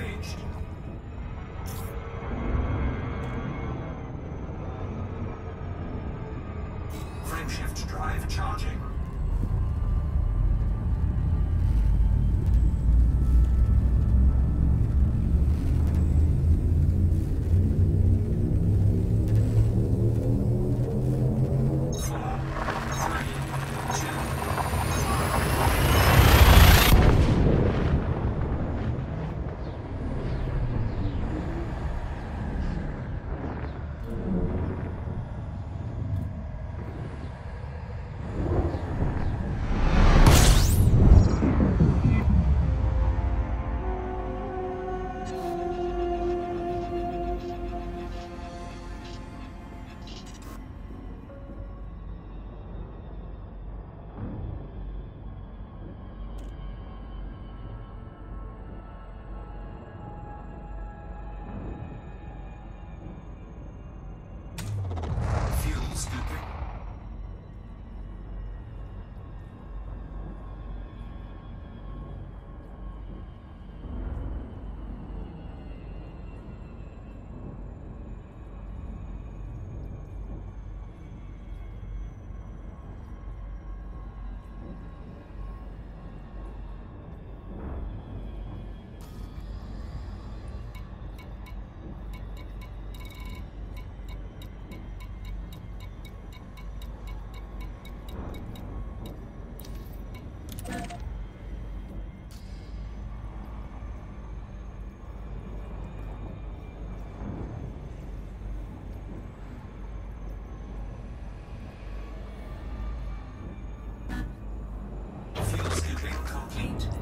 disengaged. Scooping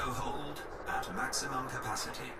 Cargo hold at maximum capacity.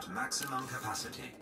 At maximum capacity.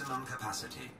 Maximum capacity.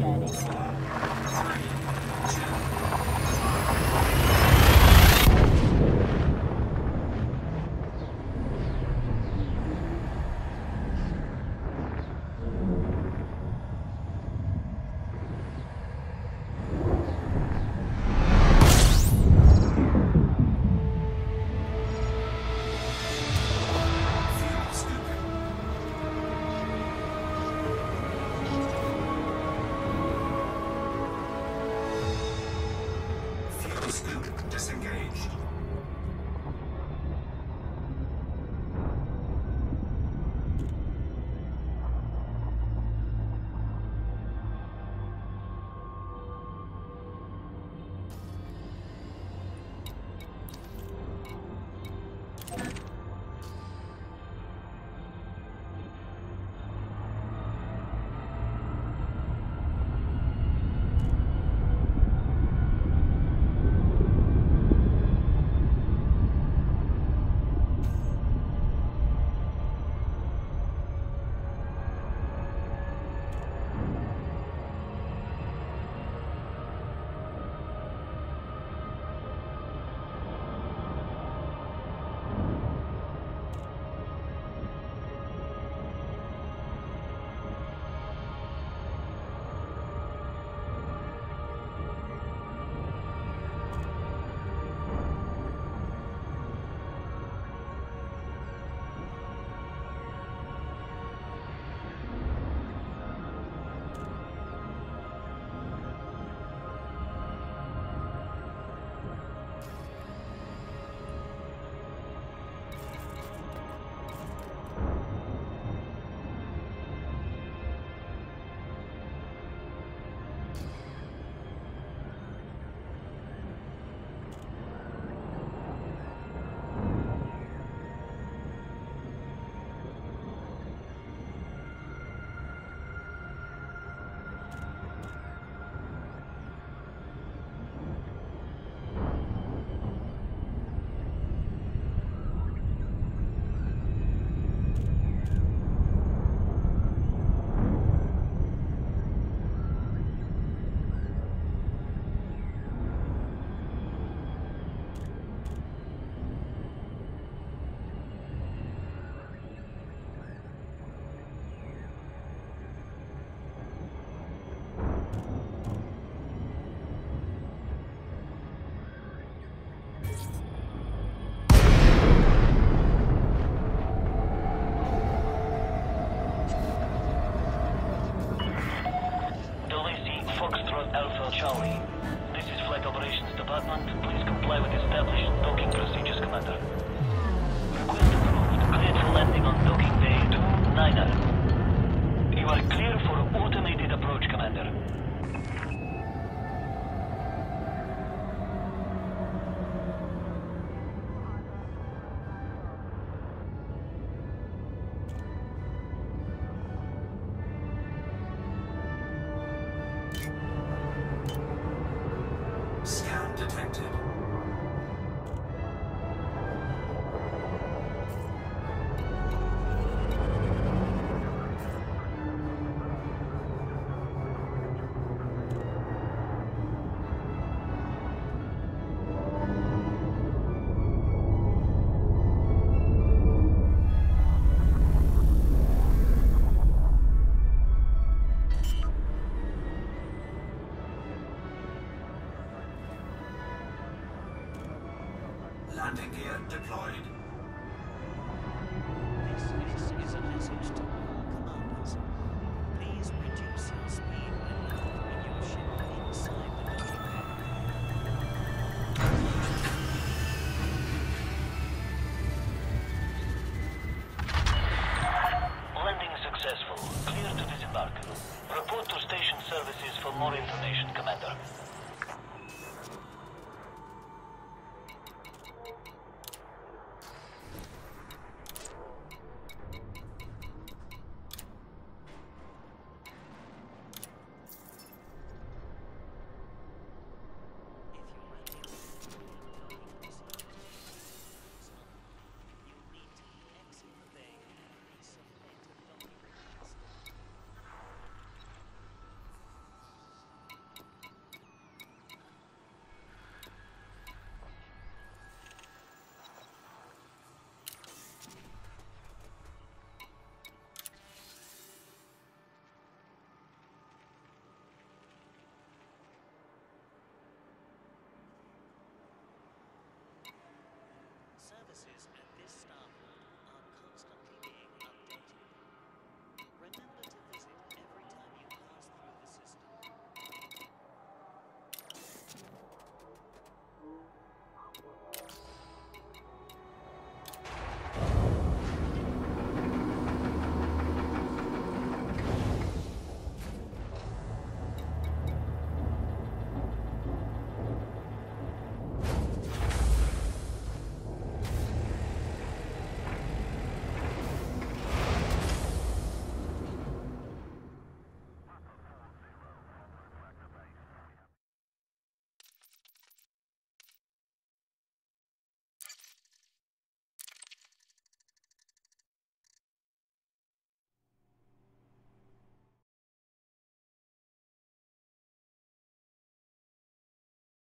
Journey.